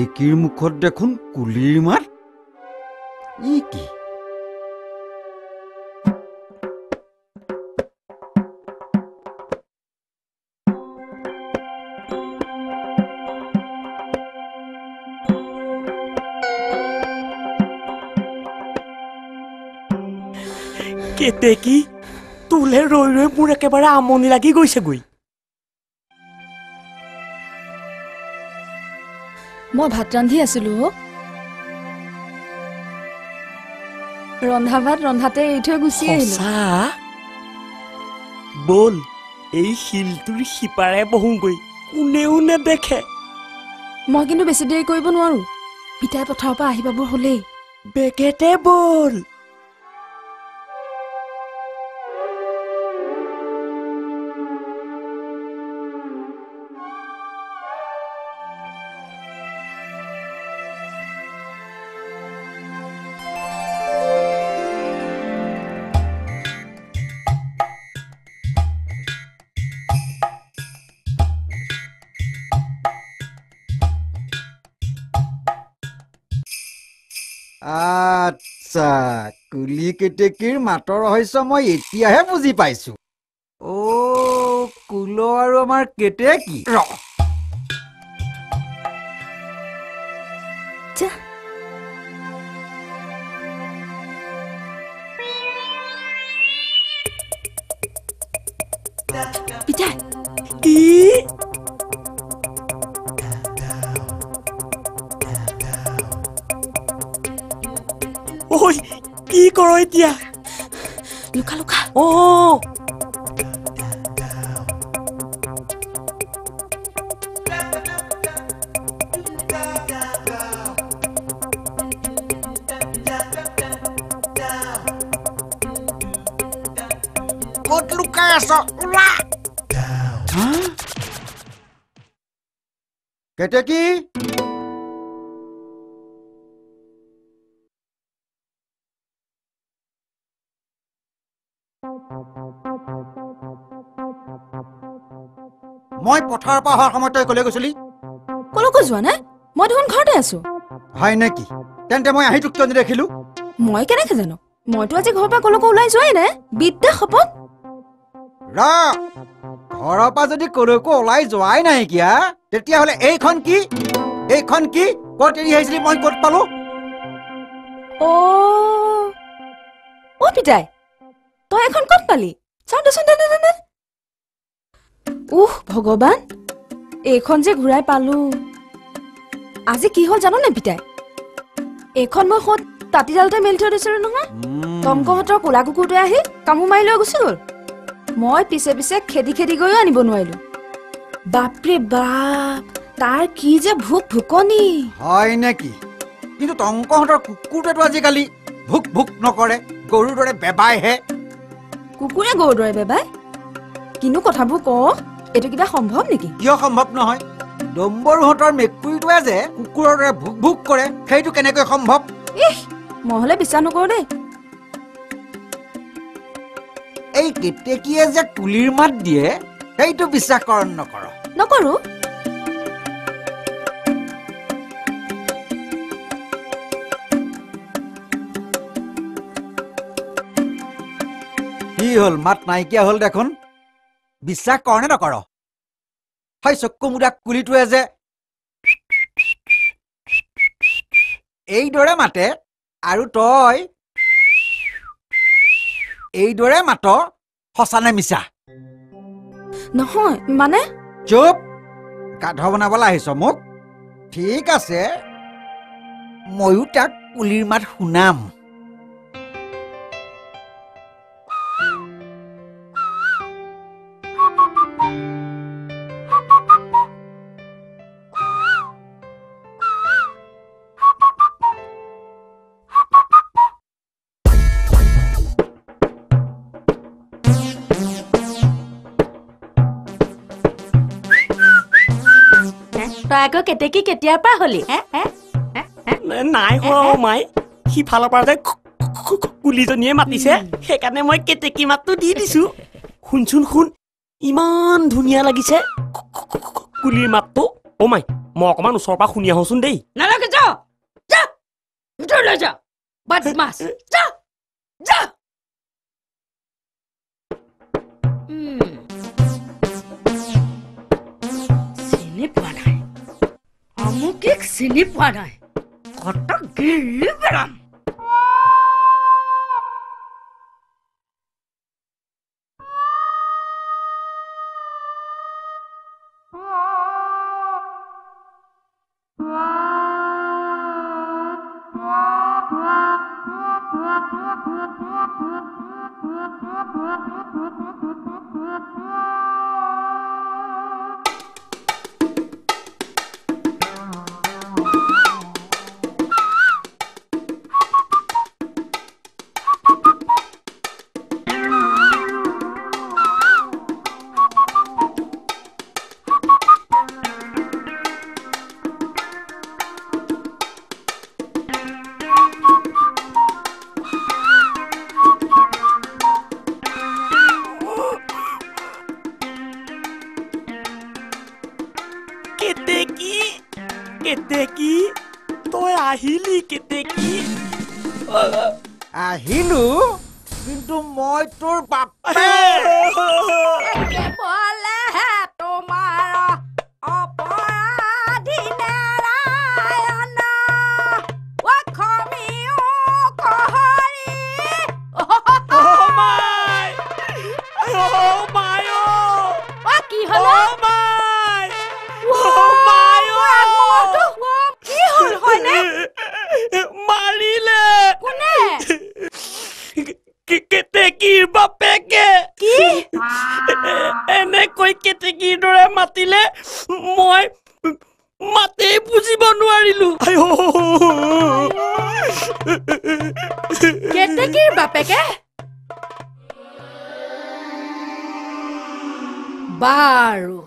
কেতেকীৰ মুখত দেখোন কুলিৰ মাত ই কি? কেতেকী তোলে ৰৈ ৰৈ মোৰ একেবাৰে আমনি লাগি গৈছেগৈ। মই ভাত ৰান্ধি আছিলো অ' ৰন্ধা ভাত ৰন্ধাতে এৰি থৈ গুচি আহিলো। বল এই শিলটোৰ সিপাৰে বহোগৈ কোনেও নেদেখে। মই কিন্তু বেছি দেৰি কৰিব নোৱাৰো। পিতাই পথাৰৰ পৰা আহি পাবৰ হ'লেই। বেগেতে বল। আচ্ছা কুলি কেতেকীৰ মাতৰ ৰহস্য মই এতিয়াহে বুজি পাইছো। অ' কুল আৰু আমাৰ কেতেকী। ৰ। যা পিতাই কি ঐ কি কৰ এতিয়া লুকা লুকা অ ক'ত লুকাই আছ ওলা হা? কেতেকী মই পথাৰৰ পৰা অহাৰ সময়ত তই কলৈ গৈছিলি? কলৈকো যোৱা নাই? মই দেখোন ঘৰতে আছো। হয় নেকি? তেন্তে মই আহি তোক কিয় নেদেখিলো মই কেনেকে জানো? মইতো আজি ঘৰৰ পৰা কলৈকো ওলাই যোৱাই নাই। বিদ্যা শপত ৰ ঘৰৰ পৰা যদি কলৈকো ওলাই যোৱাই নাইকিয়া তেতিয়াহ'লে এইখন কি? এইখন কি? ক'ত এৰি আহিছিলি? মই ক'ত পালো? অ' অ' পিতাই। তই এখন ক'ত পালি? চাওঁ দেচোন উহ ভগৱান এইখন যে ঘূৰাই পালো। আজি কি হ'ল জান নে পিতাই? এইখন মই সত তাঁতিডালতে মেলি থৈ দিছিলো নহয়। টমকমতৰ কোলা কুকুৰটোৱে আহি কামোৰ মাৰি লৈ গুচি গ'ল। মই পিছে পিছে খেদি খেদি গৈও আনিব নোৱাৰিলো। বাপৰে বাপ তাৰ কি যে ভোক ভোকনি। হয় নেকি? কিন্তু টংকহঁতৰ কুকুৰটোৱেতো আজিকালি ভোক ভোক নকৰে গৰুৰ দৰে বেবাইহে। কুকুৰে গৰুৰ দৰে বেবাই কিনো কথাবোৰ ক এইটো কিবা সম্ভৱ নেকি? কিয় সম্ভৱ নহয়? ডম্বৰুহঁতৰ মেকুৰীটোৱে যে কুকুৰৰ দৰে ভোক ভোক কৰে সেইটো কেনেকৈ সম্ভৱ? ইহ মই হলে বিশ্বাস নকৰো দেই। এই কেতেকীয়ে যে কুলিৰ মাত দিয়ে সেইটো বিশ্বাস কৰ নকৰ। নকৰো। কি হ'ল? মাত নাইকিয়া হ'ল দেখোন। বিশ্বাস কৰ নে নকৰ? হয় চকু মুদা কুলিটোৱে যে। এইদৰে মাতে আৰু তই এইদৰে মাত সঁচা নে মিছা? নহয় মানে? চুপ! গাধ বনাবলৈ আহিছ মোক। ঠিক আছে ময়ো তাক কুলিৰ মাত শুনাম। তই আকৌ কেতেকী কেতিয়াৰ পৰা হলি? নাই হোৱা অ মাই। সিফালৰ পৰা যে কুলিজনীয়ে মাতিছে সেইকাৰণে মই কেতেকী মাতটো দি দিছো। শুনচোন শুন ইমান ধুনীয়া লাগিছে কুলিৰ মাতটো। অ মাই মই অকণমান ওচৰৰ পৰা শুনি আহোচোন দেই। নালাগে যা যা ভিতৰলৈ যা। বাদ মাছ যা যা। sinip wadai. Kotak gila beram. Wow. কেতেকি? কেতেকি? তই আহিলি কেতেকি? আহিলো কিন্তু মই তোৰ বাপে মাতিলে মই মাতেই বুজিব নোৱাৰিলো। কেতেকীৰ বাপেকে? বাৰু।